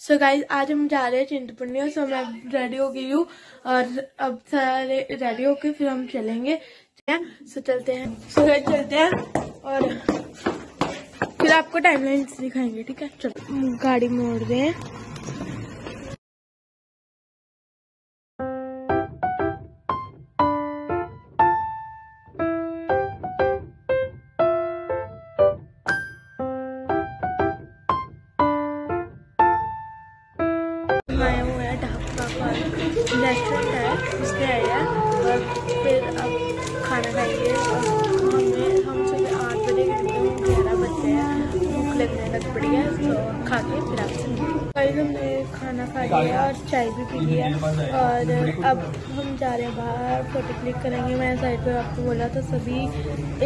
सो so guys आज हम जा रहे हैं चिंतपुर्णी सो मैं रेडी हो गई हूँ और अब सारे रेडी होके फिर हम चलेंगे। ठीक है? सो चलते हैं। सो so गाइज़ चलते हैं और फिर आपको टाइमलाइन दिखाएँगे, ठीक है? चलो, गाड़ी मोड़ रहे हैं। हमने खाना खा लिया और चाय भी पी लिया। और अब हम जा रहे हैं बाहर फ़ोटो क्लिक करेंगे। मैं साइड पे आपको बोला था सभी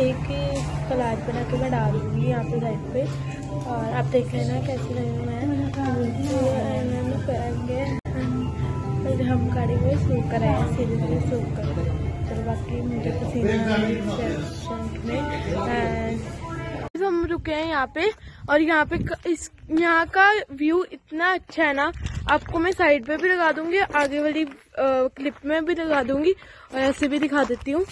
एक ही कलाज बना के मैं डाल दूँगी यहाँ पे साइड पे। और आप देख लेना कैसी लगी मैं करेंगे। फिर हम गाड़ी में सो कर आए सीधे सीधे सो कर चलो बाकी मुझे पसीना में। हम रुके हैं यहाँ पे। और यहाँ पे इस यहाँ का व्यू इतना अच्छा है ना, आपको मैं साइड पे भी लगा दूँगी, आगे वाली क्लिप में भी लगा दूँगी और ऐसे भी दिखा देती हूँ।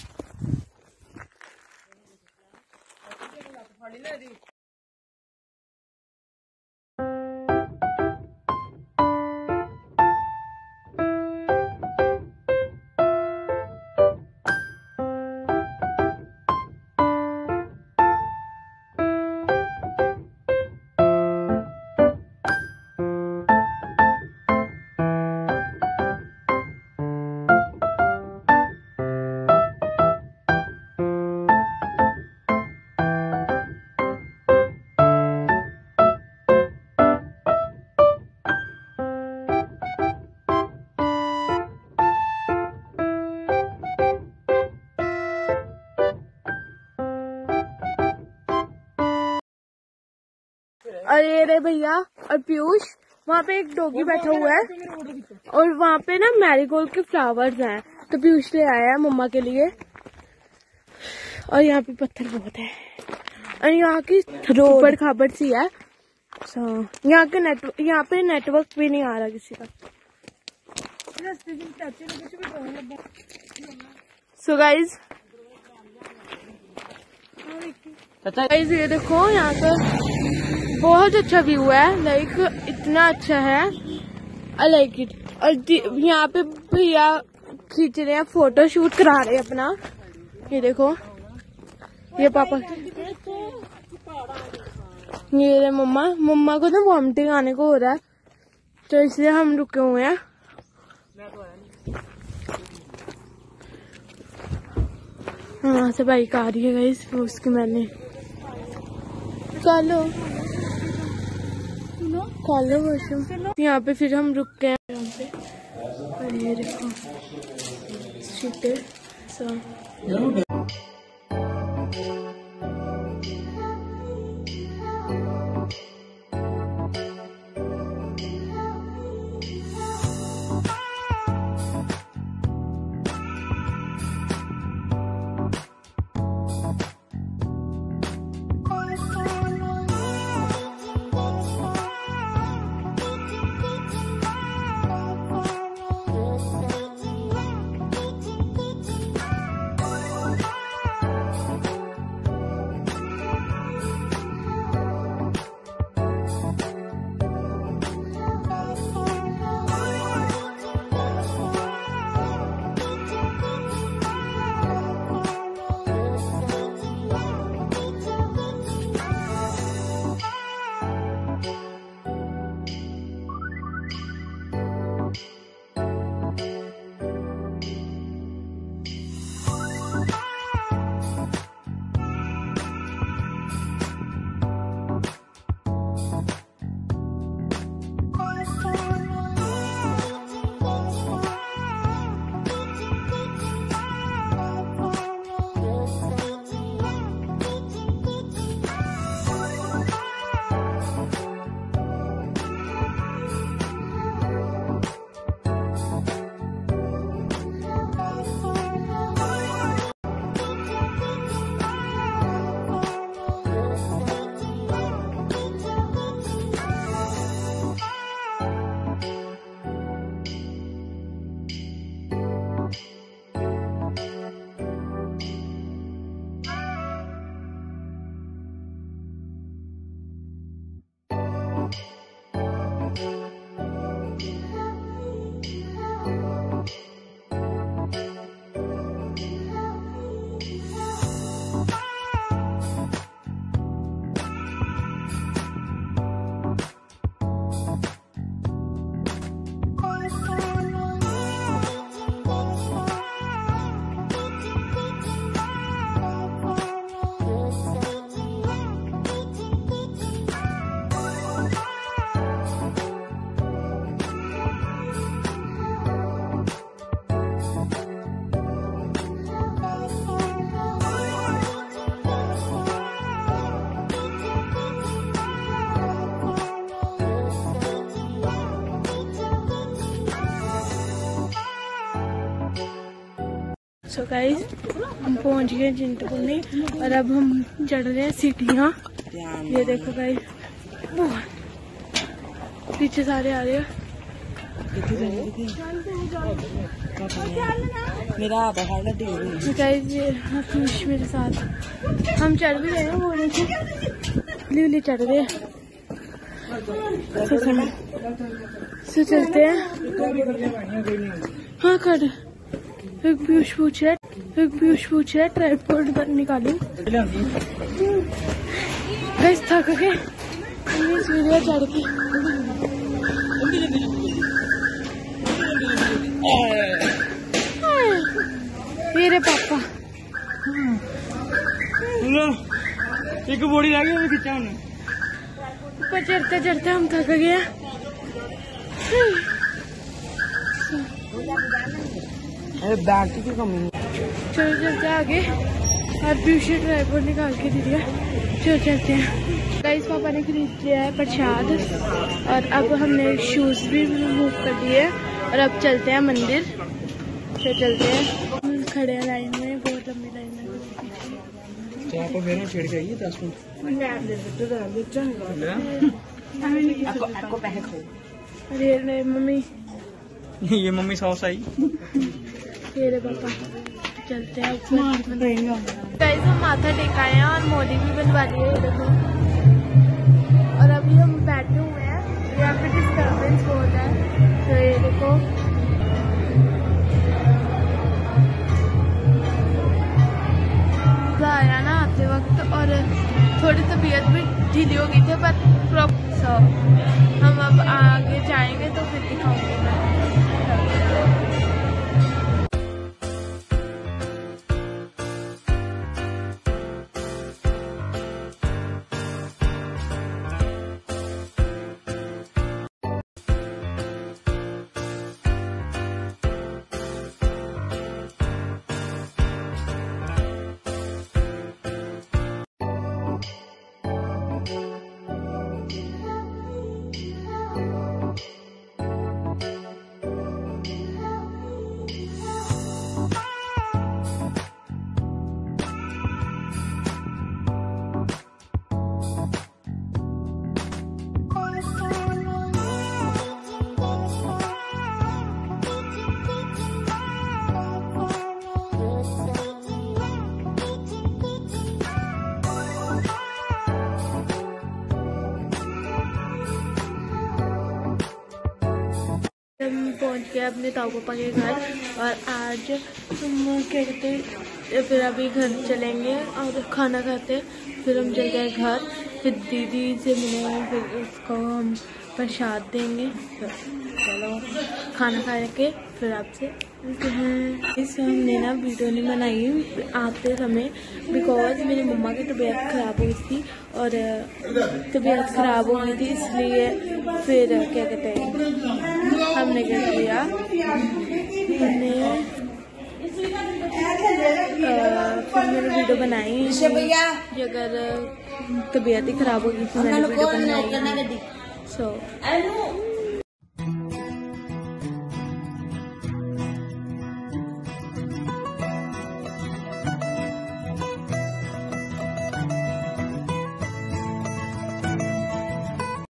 अरे अरे भैया और पीयूष वहाँ पे एक डोगी बैठा हुआ है। और वहाँ पे ना मैरीगोल्ड के फ्लावर्स हैं। तो पीयूष ले आया है मम्मा के लिए। और यहाँ पे पत्थर बहुत है। और यहाँ की रोड। खाबड़ सी है। यहाँ के नेट यहाँ पे नेटवर्क भी नहीं आ रहा किसी का। सो गाइज़ गाइज़ ये देखो यहाँ का बहुत अच्छा व्यू है। लाइक इतना अच्छा है। आई लाइक इट और यहाँ पे भैया खींच रहे हैं फ़ोटो शूट करा रहे हैं अपना। ये देखो। ये पापा। ये मम्मा। मम्मा को ना वॉमिटिंग आने को हो रहा है। तो इसलिए हम रुके हुए हैं। वहाँ से बाइक आ रही है गई उसकी मैंने चलो। कॉलो वॉशरूम यहाँ पे फिर हम रुक गए यहाँ पे। और ये देखो सीटें सब सो गाइस हम पहुँच गए चिंतपूर्णी और अब हम चढ़ रहे हैं सीटियाँ। ये देखो गाइस पीछे सारे आ रहे हैं। ये मेरे साथ। हम चढ़ भी रहे हैं, वो लिवली चढ़ रहे हैं। सो चलते हैं। हाँ कर। एक पीयूष पूछ एक पीयूष पूछ है ट्राईपोर्ट निकालू। गाइस थक गए। वीडियो चढ़ के मेरे पापा। एक बोड़ी रह गई खिंचा ऊपर चढ़ते चढ़ते हम थक गए। अरे बैग की कमी चलो चलते हैं आगे। और पीछे ड्राइवर निकाल के दे दिया। चलो चलते हैं। गाइस पापा ने खरीद लिया है प्रसाद। और अब हमने शूज़ भी मूव कर दिए और अब चलते हैं मंदिर। चलो चलते हैं। हम खड़े हैं लाइन में बहुत लंबी लाइन है। तो आपको मेरा छेड़ के आइए दस मिनट। अरे मम्मी। ये मम्मी सॉस आई। ये रे पापा चलते हैं गाइस हम माथा टेकाए हैं और मोदी भी बनवा देखो। और अभी हम बैठे हुए हैं यहाँ पे डिस्टर्बेंस बहुत है। तो ये देखो। आया ना आते वक्त और थोड़ी तबीयत भी ढीली हो गई थी पर प्रॉप हम अब आगे जाएँगे तो फिर दिखाऊँगी मैं। पहुँच गया अपने ताऊ पापा के घर और आज कहते फिर अभी घर चलेंगे और खाना खाते, फिर हम चलते हैं घर। फिर दीदी से मिलेंगे, फिर उसको हम प्रसाद देंगे। तो चलो खाना खा के फिर आपसे हैं। इस हमने ना वीडियो नहीं बनाई आते समय बिकॉज़ मेरी मम्मा की तबीयत ख़राब हुई थी और तबीयत ख़राब हो गई थी इसलिए फिर क्या कहते हैं हमने क्या किया? हमने फिर मैंने वीडियो बनाई अगर तबीयत ही ख़राब हो गई थी मैंने वीडियो बनाई सो